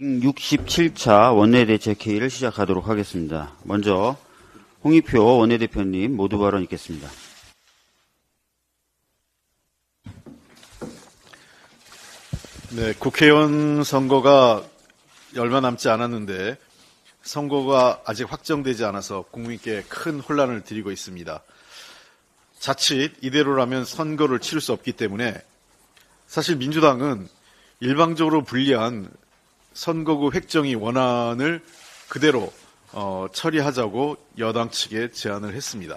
67차 원내대책 회의를 시작하도록 하겠습니다. 먼저 홍익표 원내대표님 모두 발언 있겠습니다. 네, 국회의원 선거가 얼마 남지 않았는데 선거가 아직 확정되지 않아서 국민께 큰 혼란을 드리고 있습니다. 자칫 이대로라면 선거를 치를 수 없기 때문에 사실 민주당은 일방적으로 불리한 선거구 획정위 원안을 그대로 어, 처리하자고 여당 측에 제안을 했습니다.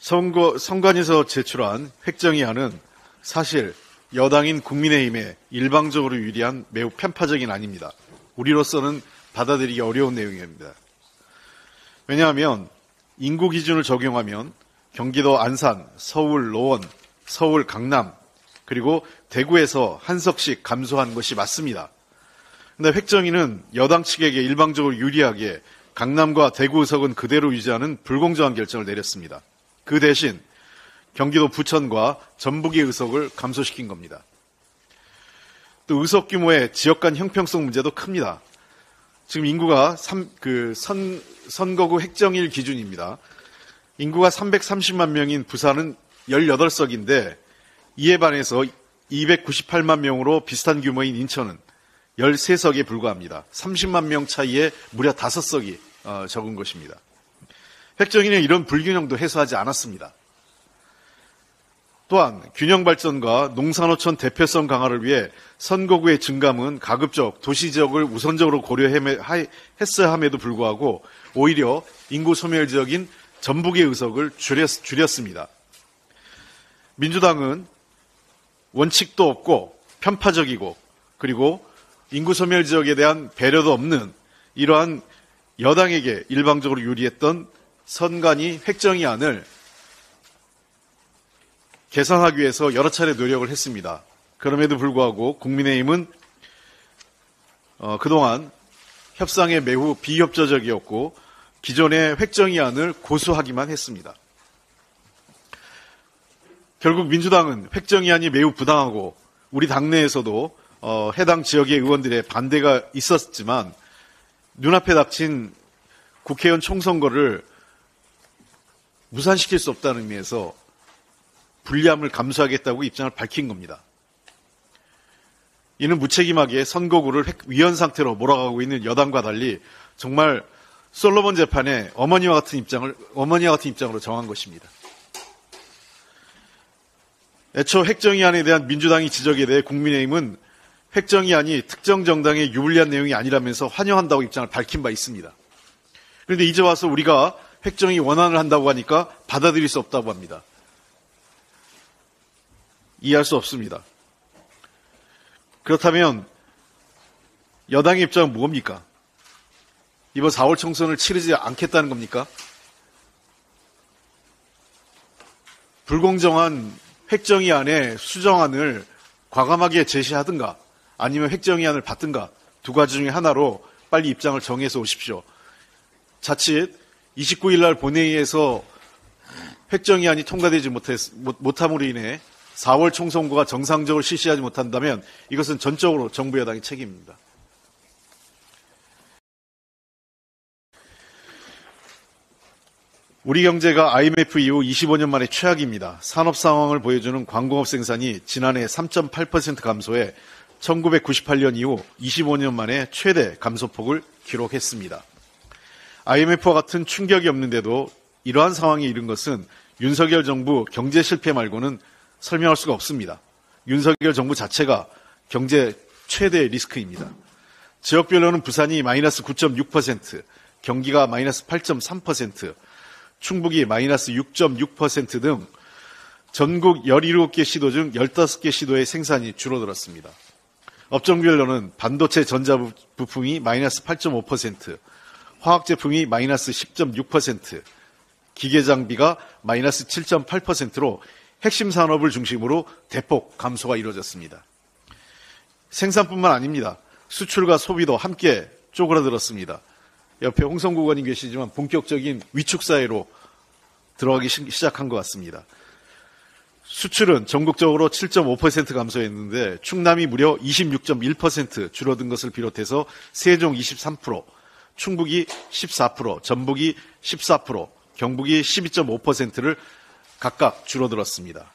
선거, 선관위에서 제출한 획정위안은 사실 여당인 국민의힘에 일방적으로 유리한 매우 편파적인 안입니다. 우리로서는 받아들이기 어려운 내용입니다. 왜냐하면 인구 기준을 적용하면 경기도 안산, 서울 노원, 서울 강남, 그리고 대구에서 한 석씩 감소한 것이 맞습니다. 근데 획정위는 여당 측에게 일방적으로 유리하게 강남과 대구 의석은 그대로 유지하는 불공정한 결정을 내렸습니다. 그 대신 경기도 부천과 전북의 의석을 감소시킨 겁니다. 또 의석 규모의 지역 간 형평성 문제도 큽니다. 지금 인구가 3, 그 선, 선거구 획정일 기준입니다. 인구가 330만 명인 부산은 18석인데 이에 반해서 298만 명으로 비슷한 규모인 인천은 13석에 불과합니다. 30만 명 차이에 무려 5석이 어, 적은 것입니다. 획정위는 이런 불균형도 해소하지 않았습니다. 또한 균형 발전과 농산어촌 대표성 강화를 위해 선거구의 증감은 가급적 도시 지역을 우선적으로 고려했어야 함에도 불구하고 오히려 인구 소멸 지역인 전북의 의석을 줄였, 습니다 민주당은 원칙도 없고 편파적이고 그리고 인구 소멸 지역에 대한 배려도 없는 이러한 여당에게 일방적으로 유리했던 선관위 획정위안을 개선하기 위해서 여러 차례 노력을 했습니다. 그럼에도 불구하고 국민의힘은 어, 그동안 협상에 매우 비협조적이었고 기존의 획정위안을 고수하기만 했습니다. 결국 민주당은 획정위안이 매우 부당하고 우리 당내에서도 어, 해당 지역의 의원들의 반대가 있었지만 눈앞에 닥친 국회의원 총선거를 무산시킬 수 없다는 의미에서 불리함을 감수하겠다고 입장을 밝힌 겁니다. 이는 무책임하게 선거구를 위헌 상태로 몰아가고 있는 여당과 달리 정말 솔로몬 재판에 어머니와 같은 입장을 어머니와 같은 입장으로 정한 것입니다. 애초 획정위안에 대한 민주당의 지적에 대해 국민의힘은 획정위안이 특정 정당에 유불리한 내용이 아니라면서 환영한다고 입장을 밝힌 바 있습니다. 그런데 이제 와서 우리가 획정위 원안을 한다고 하니까 받아들일 수 없다고 합니다. 이해할 수 없습니다. 그렇다면 여당의 입장은 뭡니까? 이번 4월 총선을 치르지 않겠다는 겁니까? 불공정한 획정위안의 수정안을 과감하게 제시하든가 아니면 획정위안을 받든가 두 가지 중에 하나로 빨리 입장을 정해서 오십시오. 자칫 29일 날 본회의에서 획정위안이 통과되지 못했, 못함으로 인해 4월 총선거가 정상적으로 실시하지 못한다면 이것은 전적으로 정부 여당의 책임입니다. 우리 경제가 IMF 이후 25년 만에 최악입니다. 산업 상황을 보여주는 광공업 생산이 지난해 3.8% 감소해 1998년 이후 25년 만에 최대 감소폭을 기록했습니다. IMF와 같은 충격이 없는데도 이러한 상황에 이른 것은 윤석열 정부 경제 실패 말고는 설명할 수가 없습니다. 윤석열 정부 자체가 경제 최대 리스크입니다. 지역별로는 부산이 마이너스 9.6%, 경기가 마이너스 8.3%, 충북이 마이너스 6.6%등 전국 17개 시도 중 15개 시도의 생산이 줄어들었습니다. 업종별로는 반도체 전자부품이 마이너스 8.5%, 화학제품이 마이너스 10.6%, 기계장비가 마이너스 7.8%로 핵심 산업을 중심으로 대폭 감소가 이루어졌습니다. 생산뿐만 아닙니다. 수출과 소비도 함께 쪼그라들었습니다. 옆에 홍성구 의원님 계시지만 본격적인 위축 사회로 들어가기 시작한 것 같습니다. 수출은 전국적으로 7.5% 감소했는데 충남이 무려 26.1% 줄어든 것을 비롯해서 세종 23%, 충북이 14%, 전북이 14%, 경북이 12.5%를 각각 줄어들었습니다.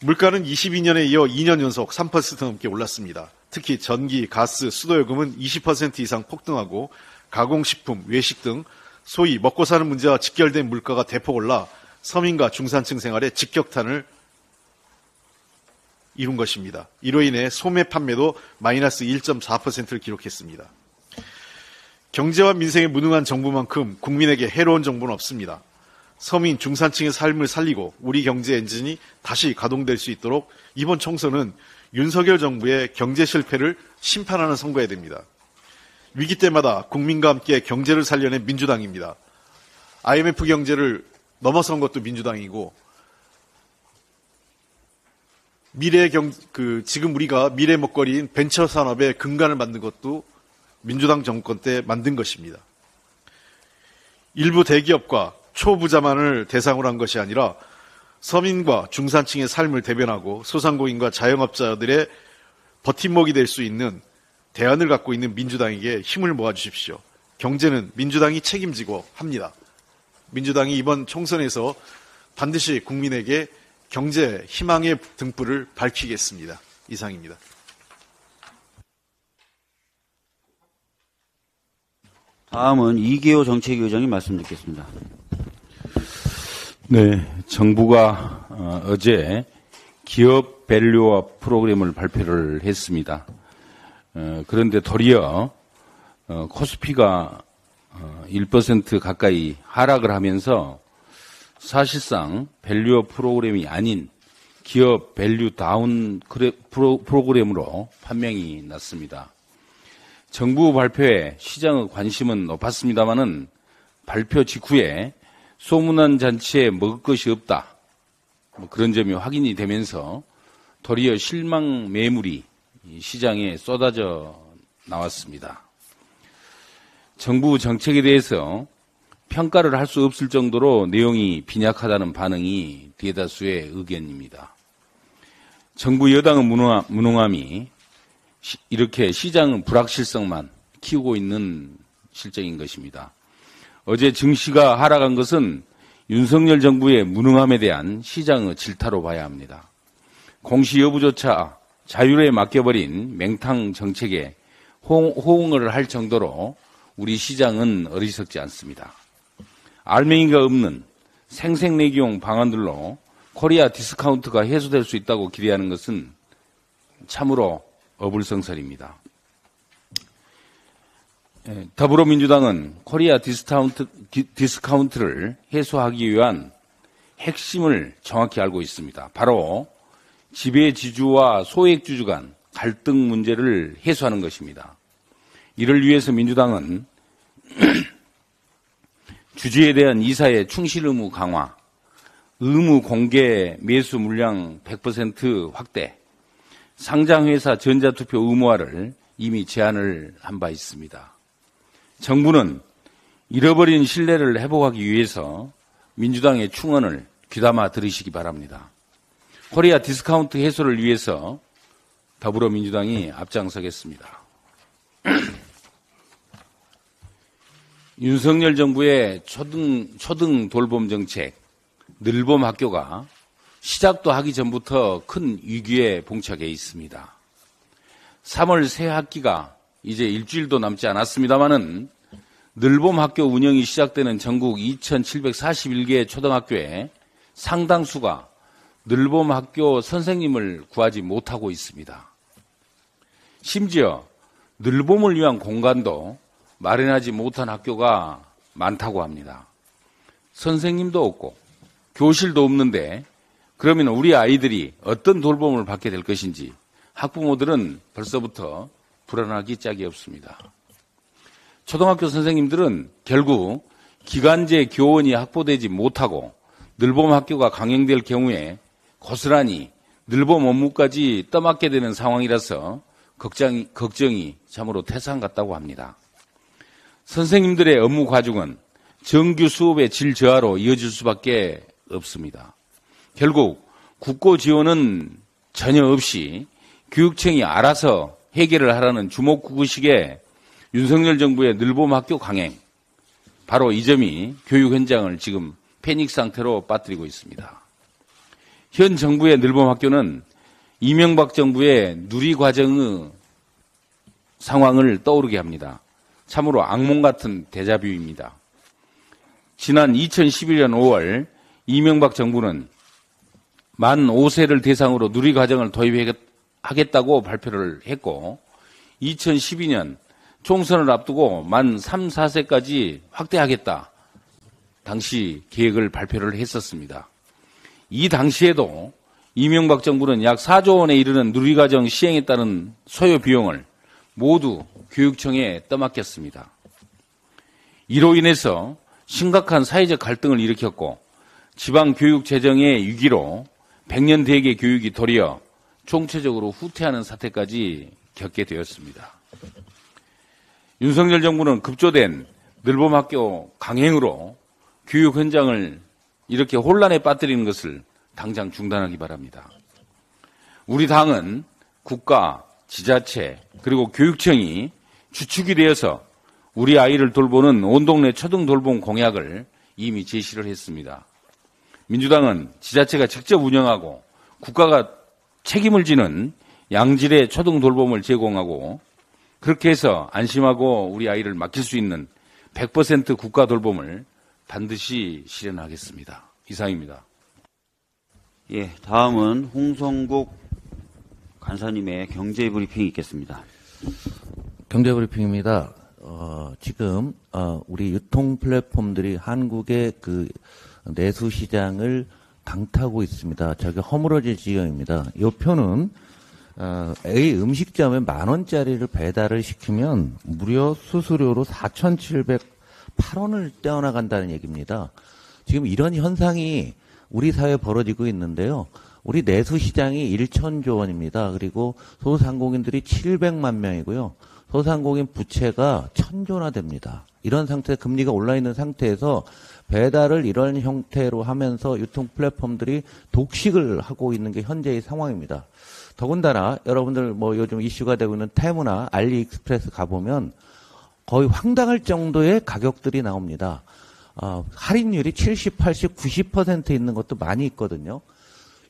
물가는 22년에 이어 2년 연속 3% 넘게 올랐습니다. 특히 전기, 가스, 수도요금은 20% 이상 폭등하고 가공식품, 외식 등 소위 먹고 사는 문제와 직결된 물가가 대폭 올라 서민과 중산층 생활에 직격탄을 이룬 것입니다. 이로 인해 소매 판매도 마이너스 1.4%를 기록했습니다. 경제와 민생에 무능한 정부만큼 국민에게 해로운 정부는 없습니다. 서민 중산층의 삶을 살리고 우리 경제 엔진이 다시 가동될 수 있도록 이번 총선은 윤석열 정부의 경제 실패를 심판하는 선거해야 됩니다. 위기 때마다 국민과 함께 경제를 살려낸 민주당입니다. IMF 경제를 넘어선 것도 민주당이고 미래 경, 그, 지금 우리가 미래 먹거리인 벤처 산업의 근간을 만든 것도 민주당 정권 때 만든 것입니다. 일부 대기업과 초부자만을 대상으로 한 것이 아니라 서민과 중산층의 삶을 대변하고 소상공인과 자영업자들의 버팀목이 될 수 있는 대안을 갖고 있는 민주당에게 힘을 모아주십시오. 경제는 민주당이 책임지고 합니다. 민주당이 이번 총선에서 반드시 국민에게 경제 희망의 등불을 밝히겠습니다. 이상입니다. 다음은 이계호 정책위원장님 말씀 듣겠습니다. 네, 정부가 어, 어제 기업 밸류업 프로그램을 발표를 했습니다. 어, 그런데 도리어 어, 코스피가 어, 1% 가까이 하락을 하면서 사실상 밸류업 프로그램이 아닌 기업 value down 프로- 프로그램으로 판명이 났습니다. 정부 발표에 시장의 관심은 높았습니다마는 발표 직후에 소문난 잔치에 먹을 것이 없다. 뭐 그런 점이 확인이 되면서 도리어 실망 매물이 이 시장에 쏟아져 나왔습니다. 정부 정책에 대해서 평가를 할 수 없을 정도로 내용이 빈약하다는 반응이 대다수의 의견입니다. 정부 여당의 무능함, 무능함이 시- 이렇게 시장의 불확실성만 키우고 있는 실정인 것입니다. 어제 증시가 하락한 것은 윤석열 정부의 무능함에 대한 시장의 질타로 봐야 합니다. 공시 여부조차 자율에 맡겨버린 맹탕 정책에 호응- 호응을 할 정도로 우리 시장은 어리석지 않습니다. 알맹이가 없는 생색내기용 방안들로 코리아 디스카운트가 해소될 수 있다고 기대하는 것은 참으로 어불성설입니다. 예, 더불어민주당은 코리아 디스카운트, 디- 디스카운트를 해소하기 위한 핵심을 정확히 알고 있습니다. 바로 지배지주와 소액주주 간 갈등 문제를 해소하는 것입니다. 이를 위해서 민주당은 주주에 대한 이사의 충실 의무 강화, 의무 공개 매수 물량 100% 확대, 상장회사 전자투표 의무화를 이미 제안을 한 바 있습니다. 정부는 잃어버린 신뢰를 회복하기 위해서 민주당의 충언을 귀담아 들으시기 바랍니다. 코리아 디스카운트 해소를 위해서 더불어민주당이 앞장서겠습니다. 윤석열 정부의 초등, 초등 돌봄 정책, 늘봄 학교가 시작도 하기 전부터 큰 위기에 봉착해 있습니다. 3월 새 학기가 이제 일주일도 남지 않았습니다마는 늘봄 학교 운영이 시작되는 전국 2,741개 초등학교에 상당수가 늘봄 학교 선생님을 구하지 못하고 있습니다. 심지어 늘봄을 위한 공간도 마련하지 못한 학교가 많다고 합니다. 선생님도 없고 교실도 없는데 그러면 우리 아이들이 어떤 돌봄을 받게 될 것인지 학부모들은 벌써부터 불안하기 짝이 없습니다. 초등학교 선생님들은 결국 기간제 교원이 확보되지 못하고 늘봄 학교가 강행될 경우에 고스란히 늘봄 업무까지 떠맡게 되는 상황이라서 걱정이, 걱정이 참으로 태산 같다고 합니다. 선생님들의 업무 과중은 정규 수업의 질 저하로 이어질 수밖에 없습니다. 결국 국고 지원은 전혀 없이 교육청이 알아서 해결을 하라는 주목구구식의 윤석열 정부의 늘봄 학교 강행. 바로 이 점이 교육 현장을 지금 패닉 상태로 빠뜨리고 있습니다. 현 정부의 늘봄 학교는 이명박 정부의 누리 과정의 상황을 떠오르게 합니다. 참으로 악몽 같은 대자뷰입니다. 지난 2011년 5월 이명박 정부는 만 5세를 대상으로 누리 과정을 도입하겠다고 발표를 했고 2012년 총선을 앞두고 만 3, 4세까지 확대하겠다. 당시 계획을 발표를 했었습니다. 이 당시에도 이명박 정부는 약 4조 원에 이르는 누리과정 시행에 따른 소요 비용을 모두 교육청에 떠맡겼습니다. 이로 인해서 심각한 사회적 갈등을 일으켰고 지방 교육 재정의 위기로 100년 대계 교육이 도리어 총체적으로 후퇴하는 사태까지 겪게 되었습니다. 윤석열 정부는 급조된 늘봄학교 강행으로 교육 현장을 이렇게 혼란에 빠뜨리는 것을 당장 중단하기 바랍니다. 우리 당은 국가, 지자체, 그리고 교육청이 주축이 되어서 우리 아이를 돌보는 온 동네 초등 돌봄 공약을 이미 제시를 했습니다. 민주당은 지자체가 직접 운영하고 국가가 책임을 지는 양질의 초등 돌봄을 제공하고 그렇게 해서 안심하고 우리 아이를 맡길 수 있는 100% 국가 돌봄을 반드시 실현하겠습니다. 이상입니다. 예, 다음은 홍성국 간사님의 경제 브리핑이 있겠습니다. 경제 브리핑입니다. 어, 지금 어, 우리 유통 플랫폼들이 한국의 그 내수 시장을 강타하고 있습니다. 저게 허물어질 지경입니다. 이 표는 어, A 음식점에 만 원짜리를 배달을 시키면 무려 수수료로 4,708원을 떼어나간다는 얘기입니다. 지금 이런 현상이 우리 사회에 벌어지고 있는데요. 우리 내수 시장이 1천조 원입니다. 그리고 소상공인들이 700만 명이고요. 소상공인 부채가 천조나 됩니다. 이런 상태, 금리가 올라 있는 상태에서 배달을 이런 형태로 하면서 유통 플랫폼들이 독식을 하고 있는 게 현재의 상황입니다. 더군다나 여러분들 뭐 요즘 이슈가 되고 있는 테무나 알리익스프레스 가보면 거의 황당할 정도의 가격들이 나옵니다. 어, 할인율이 70, 80, 90% 있는 것도 많이 있거든요.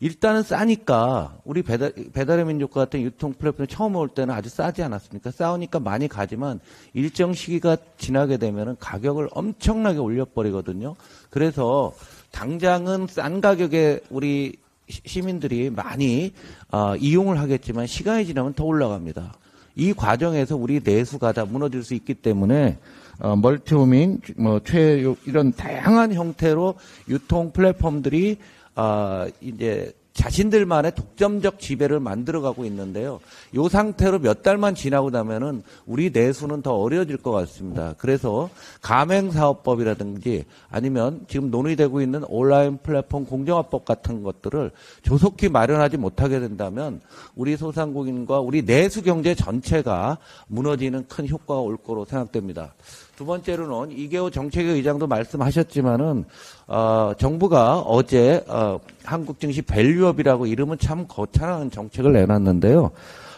일단은 싸니까 우리 배달, 배달의 민족과 같은 유통 플랫폼이 처음 올 때는 아주 싸지 않았습니까? 싸우니까 많이 가지만 일정 시기가 지나게 되면은 가격을 엄청나게 올려버리거든요. 그래서 당장은 싼 가격에 우리 시- 시민들이 많이 어, 이용을 하겠지만 시간이 지나면 더 올라갑니다. 이 과정에서 우리 내수가 다 무너질 수 있기 때문에 어, 멀티호밍, 뭐 최 이런 다양한 형태로 유통 플랫폼들이 아, 이제 자신들만의 독점적 지배를 만들어가고 있는데요. 이 상태로 몇 달만 지나고 나면은 우리 내수는 더 어려워질 것 같습니다. 그래서 가맹사업법이라든지 아니면 지금 논의되고 있는 온라인 플랫폼 공정화법 같은 것들을 조속히 마련하지 못하게 된다면 우리 소상공인과 우리 내수 경제 전체가 무너지는 큰 효과가 올 거로 생각됩니다. 두 번째로는 이계호 정책위 의장도 말씀하셨지만은 어, 정부가 어제 어, 한국 증시 밸류업이라고 이름은 참 거창한 정책을 내놨는데요.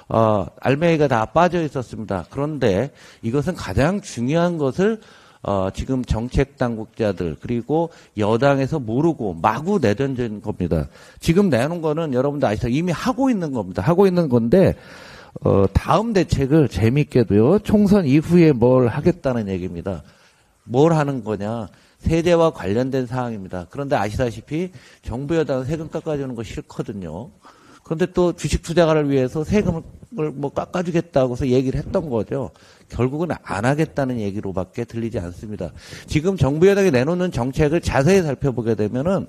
어, 알맹이가 다 빠져 있었습니다. 그런데 이것은 가장 중요한 것을 어, 지금 정책 당국자들 그리고 여당에서 모르고 마구 내던진 겁니다. 지금 내놓은 거는 여러분들 아시죠? 이미 하고 있는 겁니다. 하고 있는 건데 어, 다음 대책을 재밌게도요. 총선 이후에 뭘 하겠다는 얘기입니다. 뭘 하는 거냐? 세제와 관련된 사항입니다. 그런데 아시다시피 정부 여당은 세금 깎아주는 거 싫거든요. 그런데 또 주식 투자가를 위해서 세금을 뭐 깎아주겠다고 해서 얘기를 했던 거죠. 결국은 안 하겠다는 얘기로밖에 들리지 않습니다. 지금 정부 여당이 내놓는 정책을 자세히 살펴보게 되면은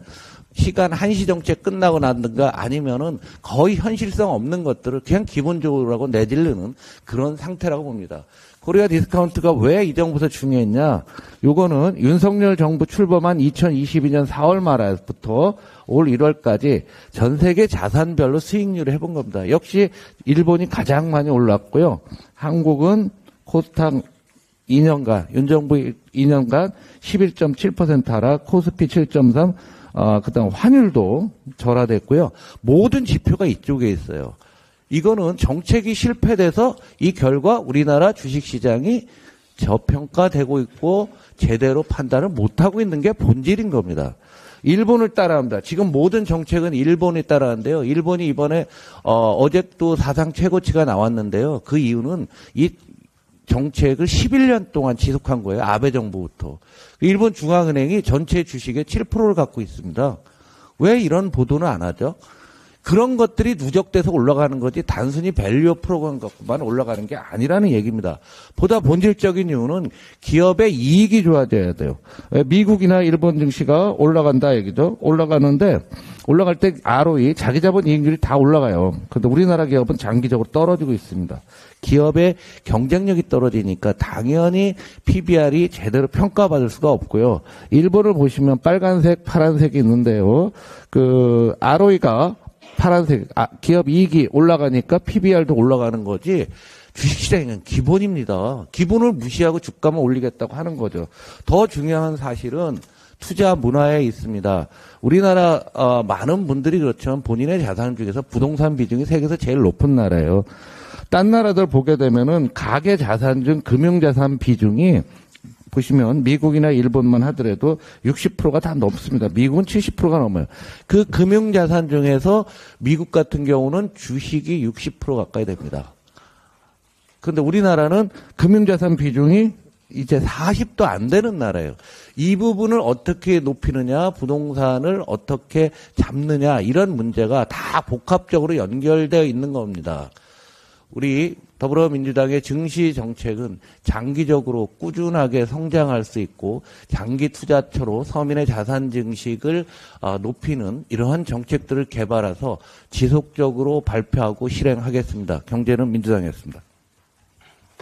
시간 한시 정책 끝나고 나든가 아니면은 거의 현실성 없는 것들을 그냥 기본적으로 내질르는 그런 상태라고 봅니다. 코리아 디스카운트가 왜 이 정부에서 중요했냐? 요거는 윤석열 정부 출범한 2022년 4월 말부터 올 1월까지 전 세계 자산별로 수익률을 해본 겁니다. 역시 일본이 가장 많이 올랐고요. 한국은 코스닥 2년간, 윤정부 2년간 11.7% 하락, 코스피 7.3, 어, 그다음 환율도 절하됐고요. 모든 지표가 이쪽에 있어요. 이거는 정책이 실패돼서 이 결과 우리나라 주식시장이 저평가되고 있고 제대로 판단을 못하고 있는 게 본질인 겁니다. 일본을 따라합니다. 지금 모든 정책은 일본이 따라하는데요. 일본이 이번에 어, 어제 또 사상 최고치가 나왔는데요. 그 이유는 이 정책을 11년 동안 지속한 거예요. 아베 정부부터. 일본 중앙은행이 전체 주식의 7%를 갖고 있습니다. 왜 이런 보도는 안 하죠? 그런 것들이 누적돼서 올라가는 거지 단순히 밸류 프로그램 갖고만 올라가는 게 아니라는 얘기입니다. 보다 본질적인 이유는 기업의 이익이 좋아져야 돼요. 왜 미국이나 일본 증시가 올라간다 얘기죠. 올라가는데 올라갈 때 ROE 자기 자본 이익률이 다 올라가요. 그런데 우리나라 기업은 장기적으로 떨어지고 있습니다. 기업의 경쟁력이 떨어지니까 당연히 PBR이 제대로 평가받을 수가 없고요. 일본을 보시면 빨간색, 파란색이 있는데요. 그 ROE가 파란색 아, 기업 이익이 올라가니까 PBR도 올라가는 거지 주식시장은 기본입니다. 기본을 무시하고 주가만 올리겠다고 하는 거죠. 더 중요한 사실은 투자 문화에 있습니다. 우리나라 어, 많은 분들이 그렇지만 본인의 자산 중에서 부동산 비중이 세계에서 제일 높은 나라예요. 딴 나라들 보게 되면은 가계 자산 중 금융 자산 비중이 보시면 미국이나 일본만 하더라도 60%가 다 넘습니다. 미국은 70%가 넘어요. 그 금융 자산 중에서 미국 같은 경우는 주식이 60% 가까이 됩니다. 그런데 우리나라는 금융 자산 비중이 이제 40도 안 되는 나라예요. 이 부분을 어떻게 높이느냐, 부동산을 어떻게 잡느냐, 이런 문제가 다 복합적으로 연결되어 있는 겁니다. 우리 더불어민주당의 증시 정책은 장기적으로 꾸준하게 성장할 수 있고 장기 투자처로 서민의 자산 증식을 어, 높이는 이러한 정책들을 개발해서 지속적으로 발표하고 실행하겠습니다. 경제는 민주당이었습니다.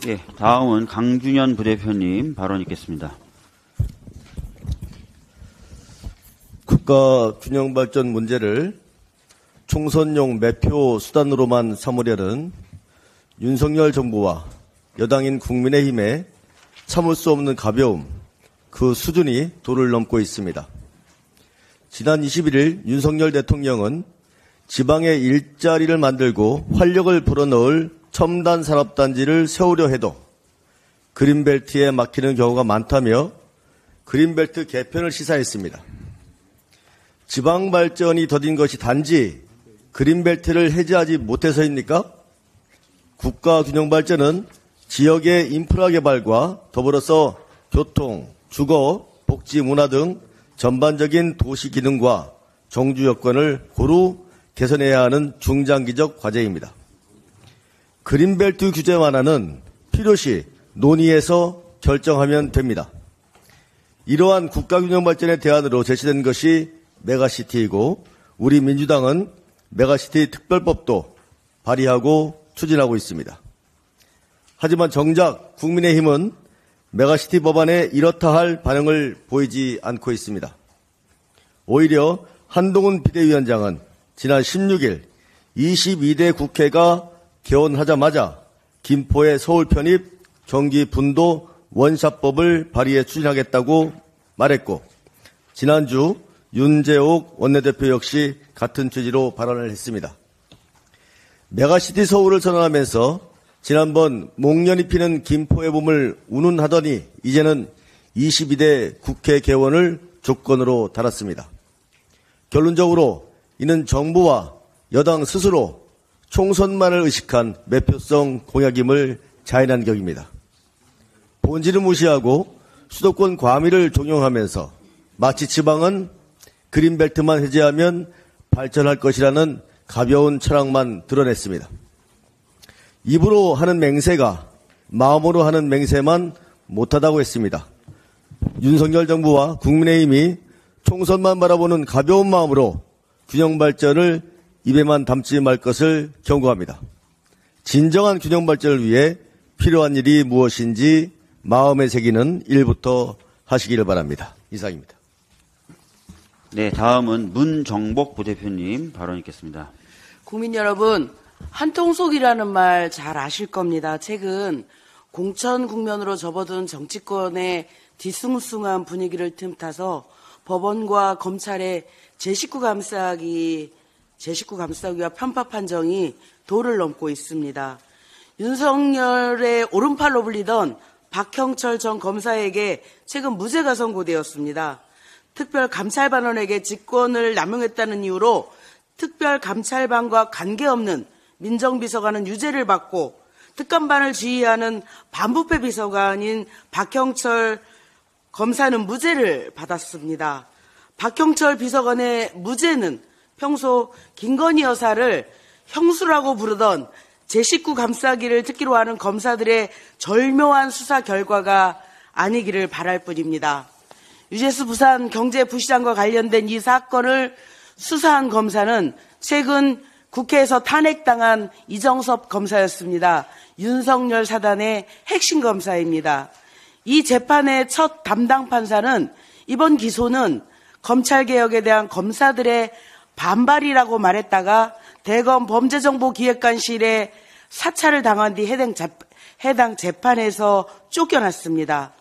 예, 다음은 강준현 부대표님 발언 있겠습니다. 국가 균형 발전 문제를 총선용 매표 수단으로만 삼으려는 윤석열 정부와 여당인 국민의힘에 참을 수 없는 가벼움, 그 수준이 도를 넘고 있습니다. 지난 21일 윤석열 대통령은 지방에 일자리를 만들고 활력을 불어넣을 첨단 산업단지를 세우려 해도 그린벨트에 막히는 경우가 많다며 그린벨트 개편을 시사했습니다. 지방 발전이 더딘 것이 단지 그린벨트를 해제하지 못해서입니까? 국가 균형 발전은 지역의 인프라 개발과 더불어서 교통, 주거, 복지, 문화 등 전반적인 도시 기능과 정주 여건을 고루 개선해야 하는 중장기적 과제입니다. 그린벨트 규제 완화는 필요시 논의해서 결정하면 됩니다. 이러한 국가균형 발전의 대안으로 제시된 것이 메가시티이고 우리 민주당은 메가시티 특별법도 발의하고 추진하고 있습니다. 하지만 정작 국민의힘은 메가시티 법안에 이렇다 할 반응을 보이지 않고 있습니다. 오히려 한동훈 비대위원장은 지난 16일 22대 국회가 개원하자마자 김포의 서울 편입 경기 분도 원샷법을 발의해 추진하겠다고 말했고 지난주 윤재옥 원내대표 역시 같은 취지로 발언을 했습니다. 메가시티 서울을 선언하면서 지난번 목련이 피는 김포의 봄을 운운하더니 이제는 22대 국회 개원을 조건으로 달았습니다. 결론적으로 이는 정부와 여당 스스로 총선만을 의식한 매표성 공약임을 자인한 격입니다. 본질을 무시하고 수도권 과밀을 종용하면서 마치 지방은 그린벨트만 해제하면 발전할 것이라는 가벼운 철학만 드러냈습니다. 입으로 하는 맹세가 마음으로 하는 맹세만 못하다고 했습니다. 윤석열 정부와 국민의힘이 총선만 바라보는 가벼운 마음으로 균형 발전을 입에만 담지 말 것을 경고합니다. 진정한 균형 발전을 위해 필요한 일이 무엇인지 마음에 새기는 일부터 하시기를 바랍니다. 이상입니다. 네, 다음은 문정복 부대표님 발언 있겠습니다. 국민 여러분, 한통속이라는 말 잘 아실 겁니다. 최근 공천 국면으로 접어든 정치권의 뒤숭숭한 분위기를 틈타서 법원과 검찰의 제19 감싸기, 제19 감싸기와 편파 판정이 도를 넘고 있습니다. 윤석열의 오른팔로 불리던 박형철 전 검사에게 최근 무죄가 선고되었습니다. 특별 감찰반원에게 직권을 남용했다는 이유로 특별감찰반과 관계없는 민정비서관은 유죄를 받고 특감반을 지휘하는 반부패 비서관인 박형철 검사는 무죄를 받았습니다. 박형철 비서관의 무죄는 평소 김건희 여사를 형수라고 부르던 제19 감싸기를 특기로 하는 검사들의 절묘한 수사 결과가 아니기를 바랄 뿐입니다. 유재수 부산 경제부시장과 관련된 이 사건을 수사한 검사는 최근 국회에서 탄핵당한 이정섭 검사였습니다. 윤석열 사단의 핵심 검사입니다. 이 재판의 첫 담당 판사는 이번 기소는 검찰개혁에 대한 검사들의 반발이라고 말했다가 대검 범죄정보기획관실에 사찰을 당한 뒤 해당, 재, 해당 재판에서 쫓겨났습니다.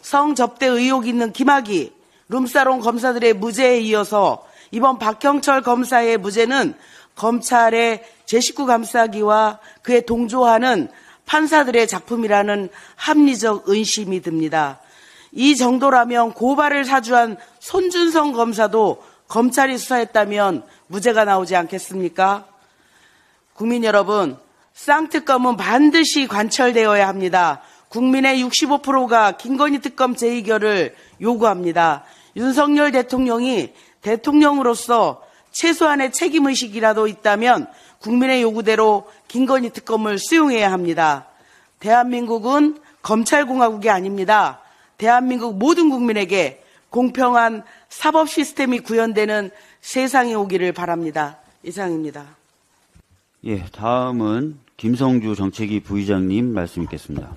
성접대 의혹 있는 김학의, 룸사롱 검사들의 무죄에 이어서 이번 박형철 검사의 무죄는 검찰의 제19 감싸기와 그에 동조하는 판사들의 작품이라는 합리적 의심이 듭니다. 이 정도라면 고발을 사주한 손준성 검사도 검찰이 수사했다면 무죄가 나오지 않겠습니까? 국민 여러분, 쌍특검은 반드시 관철되어야 합니다. 국민의 65%가 김건희 특검 재의결을 요구합니다. 윤석열 대통령이 대통령으로서 최소한의 책임의식이라도 있다면 국민의 요구대로 김건희 특검을 수용해야 합니다. 대한민국은 검찰공화국이 아닙니다. 대한민국 모든 국민에게 공평한 사법 시스템이 구현되는 세상이 오기를 바랍니다. 이상입니다. 예, 다음은 김성주 정책위 부의장님 말씀 있겠습니다.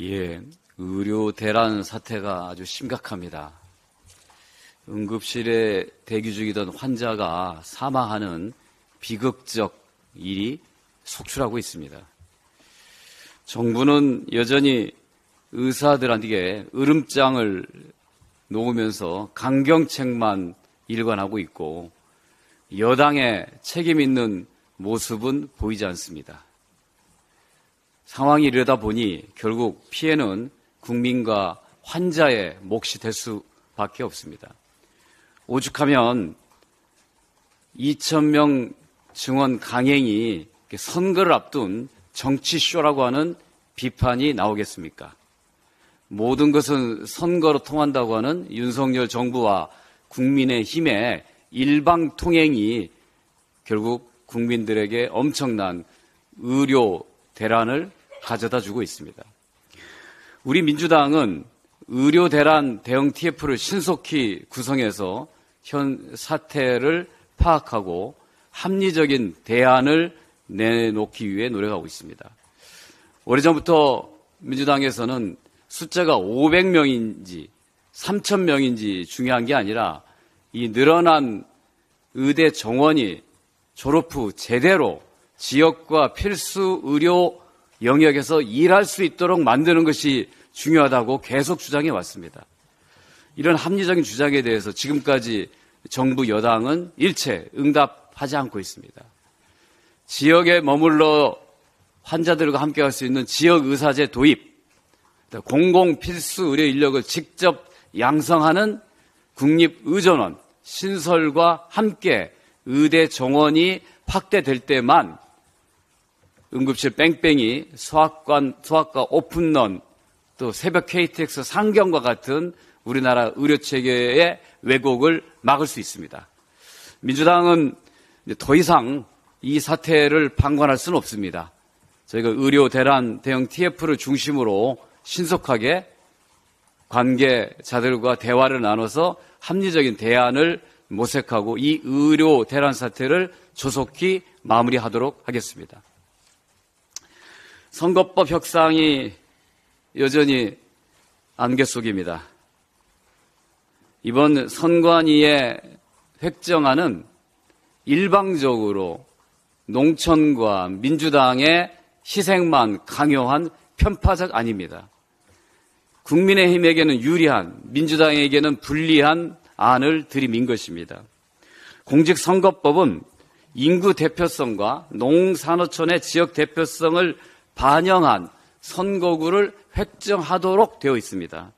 예, 의료 대란 사태가 아주 심각합니다. 응급실에 대기 중이던 환자가 사망하는 비극적 일이 속출하고 있습니다. 정부는 여전히 의사들한테 으름장을 놓으면서 강경책만 일관하고 있고 여당의 책임 있는 모습은 보이지 않습니다. 상황이 이러다 보니 결국 피해는 국민과 환자의 몫이 될 수밖에 없습니다. 오죽하면 2천명 증원 강행이 선거를 앞둔 정치쇼라고 하는 비판이 나오겠습니까? 모든 것은 선거로 통한다고 하는 윤석열 정부와 국민의 힘의 일방 통행이 결국 국민들에게 엄청난 의료 대란을 가져다 주고 있습니다. 우리 민주당은 의료 대란 대응 TF를 신속히 구성해서 현 사태를 파악하고 합리적인 대안을 내놓기 위해 노력하고 있습니다. 오래전부터 민주당에서는 숫자가 500명인지 3,000명인지 중요한 게 아니라 이 늘어난 의대 정원이 졸업 후 제대로 지역과 필수 의료 영역에서 일할 수 있도록 만드는 것이 중요하다고 계속 주장해 왔습니다. 이런 합리적인 주장에 대해서 지금까지 정부 여당은 일체 응답하지 않고 있습니다. 지역에 머물러 환자들과 함께 할 수 있는 지역 의사제 도입, 공공 필수 의료 인력을 직접 양성하는 국립의전원 신설과 함께 의대 정원이 확대될 때만 응급실 뺑뺑이, 소아관, 소아과 오픈런, 또 새벽 KTX 상경과 같은 우리나라 의료 체계의 왜곡을 막을 수 있습니다. 민주당은 더 이상 이 사태를 방관할 수는 없습니다. 저희가 의료 대란 대응 TF를 중심으로 신속하게 관계자들과 대화를 나눠서 합리적인 대안을 모색하고 이 의료 대란 사태를 조속히 마무리하도록 하겠습니다. 선거법 협상이 여전히 안개 속입니다. 이번 선관위의 획정안은 일방적으로 농촌과 민주당의 희생만 강요한 편파적 아닙니다. 국민의힘에게는 유리한, 민주당에게는 불리한 안을 들이민 것입니다. 공직선거법은 인구 대표성과 농산어촌의 지역 대표성을 반영한 선거구를 획정하도록 되어 있습니다.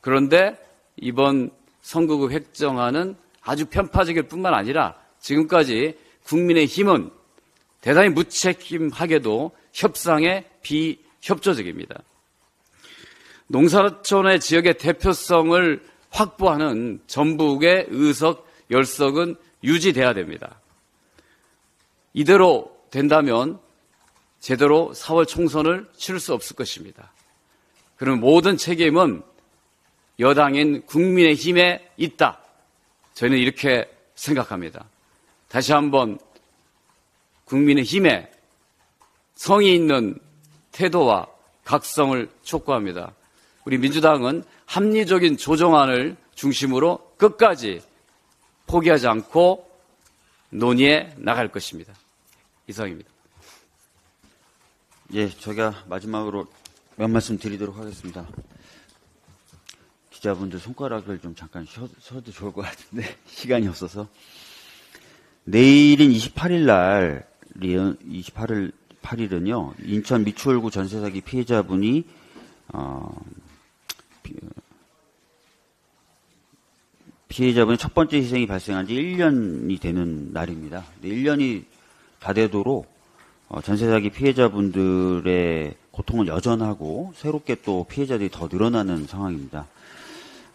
그런데 이번 선거구 획정안은 아주 편파적일 뿐만 아니라 지금까지 국민의 힘은 대단히 무책임하게도 협상에 비협조적입니다. 농산어촌의 지역의 대표성을 확보하는 전북의 의석 열석은 유지돼야 됩니다. 이대로 된다면 제대로 4월 총선을 치를 수 없을 것입니다. 그럼 모든 책임은 여당인 국민의힘에 있다. 저희는 이렇게 생각합니다. 다시 한번 국민의힘의 성의 있는 태도와 각성을 촉구합니다. 우리 민주당은 합리적인 조정안을 중심으로 끝까지 포기하지 않고 논의해 나갈 것입니다. 이상입니다. 예, 제가 마지막으로 몇 말씀 드리도록 하겠습니다. 기자분들 손가락을 좀 잠깐 쉬어, 쉬어 도 좋을 것 같은데 시간이 없어서 내일인 28일 날 28일 8일은요 인천 미추홀구 전세 사기 피해자분이 어, 피- 피해자분의 첫 번째 희생이 발생한 지 1년이 되는 날입니다. 1년이 다 되도록 어, 전세 사기 피해자분들의 고통은 여전하고 새롭게 또 피해자들이 더 늘어나는 상황입니다.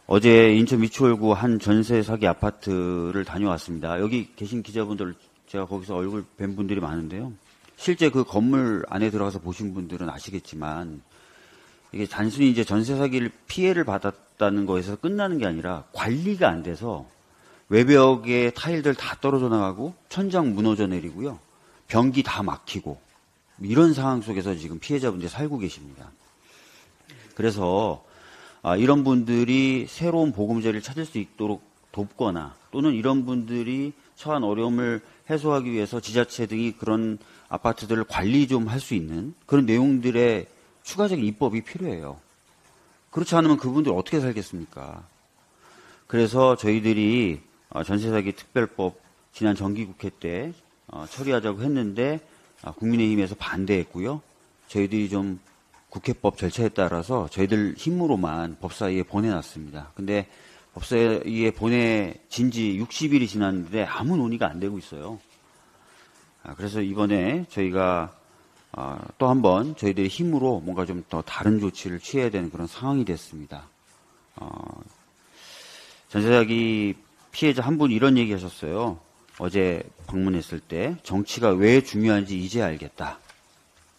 어제 인천 미추홀구 한 전세 사기 아파트를 다녀왔습니다. 여기 계신 기자분들 제가 거기서 얼굴 뵌 분들이 많은데요. 실제 그 건물 안에 들어가서 보신 분들은 아시겠지만 이게 단순히 이제 전세 사기를 피해를 받았다는 거에서 끝나는 게 아니라 관리가 안 돼서 외벽에 타일들 다 떨어져 나가고 천장 무너져 내리고요. 변기 다 막히고 이런 상황 속에서 지금 피해자분들이 살고 계십니다. 그래서 아, 이런 분들이 새로운 보금자리를 찾을 수 있도록 돕거나 또는 이런 분들이 처한 어려움을 해소하기 위해서 지자체 등이 그런 아파트들을 관리 좀 할 수 있는 그런 내용들의 추가적인 입법이 필요해요. 그렇지 않으면 그분들 어떻게 살겠습니까? 그래서 저희들이 어, 전세 사기 특별법 지난 정기국회 때 어, 처리하자고 했는데 아, 국민의힘에서 반대했고요. 저희들이 좀 국회법 절차에 따라서 저희들 힘으로만 법사위에 보내놨습니다. 근데 법사위에 보내진 지 60일이 지났는데 아무 논의가 안 되고 있어요. 아, 그래서 이번에 저희가 아, 또한 번 저희들의 힘으로 뭔가 좀 더 다른 조치를 취해야 되는 그런 상황이 됐습니다. 어, 전세사기 피해자 한 분 이런 얘기 하셨어요. 어제 방문했을 때 정치가 왜 중요한지 이제 알겠다.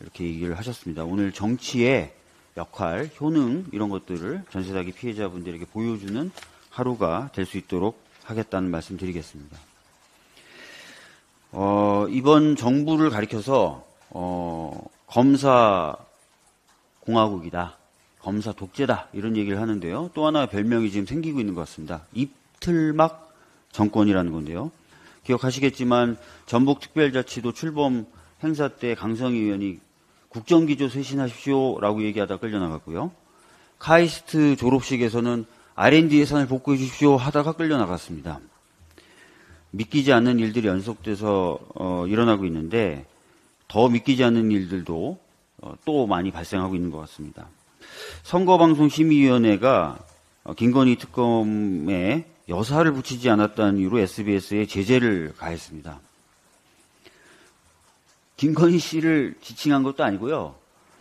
이렇게 얘기를 하셨습니다. 오늘 정치의 역할, 효능 이런 것들을 전세 사기 피해자분들에게 보여주는 하루가 될 수 있도록 하겠다는 말씀 드리겠습니다. 어, 이번 정부를 가리켜서 어, 검사 공화국이다. 검사 독재다. 이런 얘기를 하는데요. 또 하나의 별명이 지금 생기고 있는 것 같습니다. 입틀막 정권이라는 건데요. 기억하시겠지만 전북특별자치도 출범 행사 때 강성희 의원이 국정기조 쇄신하십시오라고 얘기하다 끌려나갔고요. 카이스트 졸업식에서는 R&D 예산을 복구해 주십시오 하다가 끌려나갔습니다. 믿기지 않는 일들이 연속돼서 어, 일어나고 있는데 더 믿기지 않는 일들도 어, 또 많이 발생하고 있는 것 같습니다. 선거방송심의위원회가 어, 김건희 특검에 여사를 붙이지 않았다는 이유로 SBS에 제재를 가했습니다. 김건희 씨를 지칭한 것도 아니고요.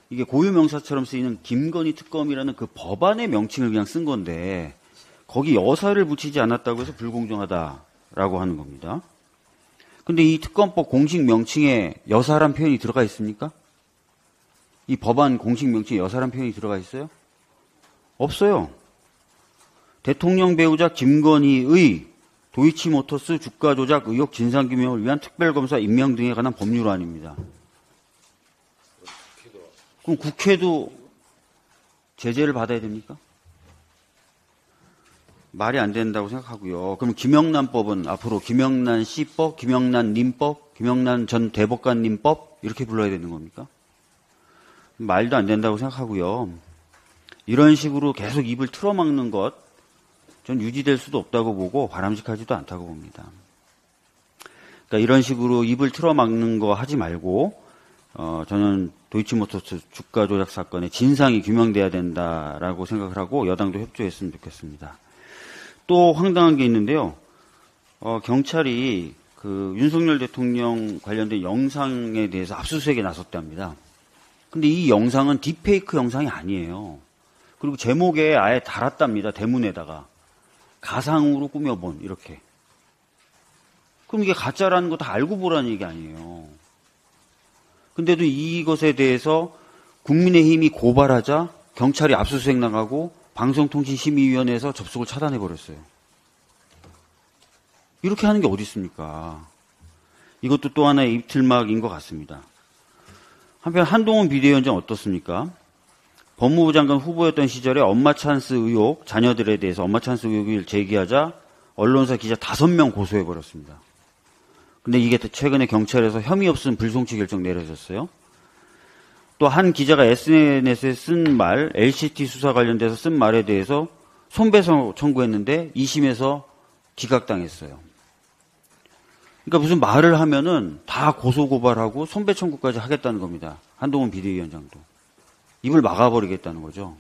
이게 고유 명사처럼 쓰이는 김건희 특검이라는 그 법안의 명칭을 그냥 쓴 건데 거기 여사를 붙이지 않았다고 해서 불공정하다라고 하는 겁니다. 근데 이 특검법 공식 명칭에 여사란 표현이 들어가 있습니까? 이 법안 공식 명칭에 여사란 표현이 들어가 있어요? 없어요. 대통령 배우자 김건희의 도이치모터스 주가 조작 의혹 진상규명을 위한 특별검사 임명 등에 관한 법률안입니다. 그럼 국회도 제재를 받아야 됩니까? 말이 안 된다고 생각하고요. 그럼 김영란법은 앞으로 김영란 씨법, 김영란 님법, 김영란 전 대법관 님법 이렇게 불러야 되는 겁니까? 말도 안 된다고 생각하고요. 이런 식으로 계속 입을 틀어막는 것, 전 유지될 수도 없다고 보고 바람직하지도 않다고 봅니다. 그러니까 이런 식으로 입을 틀어막는 거 하지 말고, 어, 저는 도이치모터스 주가 조작 사건의 진상이 규명돼야 된다라고 생각을 하고 여당도 협조했으면 좋겠습니다. 또 황당한 게 있는데요. 어, 경찰이 그 윤석열 대통령 관련된 영상에 대해서 압수수색에 나섰답니다. 근데 이 영상은 딥페이크 영상이 아니에요. 그리고 제목에 아예 달았답니다. 대문에다가. 가상으로 꾸며본, 이렇게. 그럼 이게 가짜라는 거 다 알고 보라는 얘기 아니에요. 근데도 이것에 대해서 국민의힘이 고발하자 경찰이 압수수색 나가고 방송통신심의위원회에서 접속을 차단해 버렸어요. 이렇게 하는 게 어디 있습니까? 이것도 또 하나의 입틀막인 것 같습니다. 한편 한동훈 비대위원장 어떻습니까? 법무부 장관 후보였던 시절에 엄마 찬스 의혹, 자녀들에 대해서 엄마 찬스 의혹을 제기하자 언론사 기자 다섯 명 고소해버렸습니다. 근데 이게 최근에 경찰에서 혐의 없음 불송치 결정 내려졌어요. 또 한 기자가 SNS에 쓴 말, LCT 수사 관련돼서 쓴 말에 대해서 손배소 청구했는데 2심에서 기각당했어요. 그러니까 무슨 말을 하면은 다 고소 고발하고 손배 청구까지 하겠다는 겁니다. 한동훈 비대위원장도. 입을 막아버리겠다는 거죠.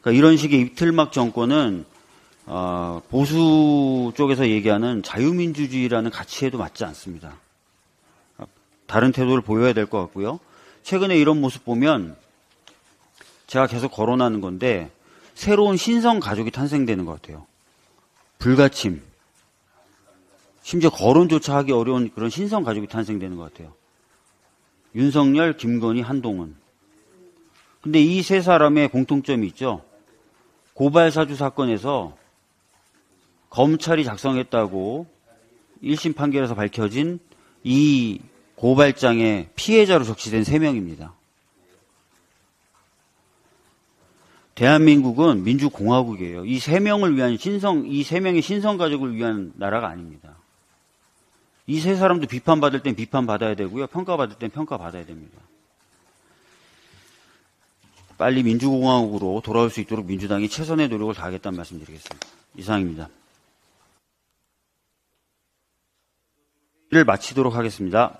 그러니까 이런 식의 입틀막 정권은 어, 보수 쪽에서 얘기하는 자유민주주의라는 가치에도 맞지 않습니다. 다른 태도를 보여야 될 것 같고요. 최근에 이런 모습 보면 제가 계속 거론하는 건데 새로운 신성 가족이 탄생되는 것 같아요. 불가침, 심지어 거론조차 하기 어려운 그런 신성 가족이 탄생되는 것 같아요. 윤석열, 김건희, 한동훈. 근데 이 세 사람의 공통점이 있죠. 고발 사주 사건에서 검찰이 작성했다고 1심 판결에서 밝혀진 이 고발장의 피해자로 적시된 세 명입니다. 대한민국은 민주공화국이에요. 이세 명을 위한 신성, 이세 명의 신성 가족을 위한 나라가 아닙니다. 이 세 사람도 비판받을 땐 비판받아야 되고요. 평가받을 땐 평가받아야 됩니다. 빨리 민주공화국으로 돌아올 수 있도록 민주당이 최선의 노력을 다하겠다는 말씀 드리겠습니다. 이상입니다. 를 마치도록 하겠습니다.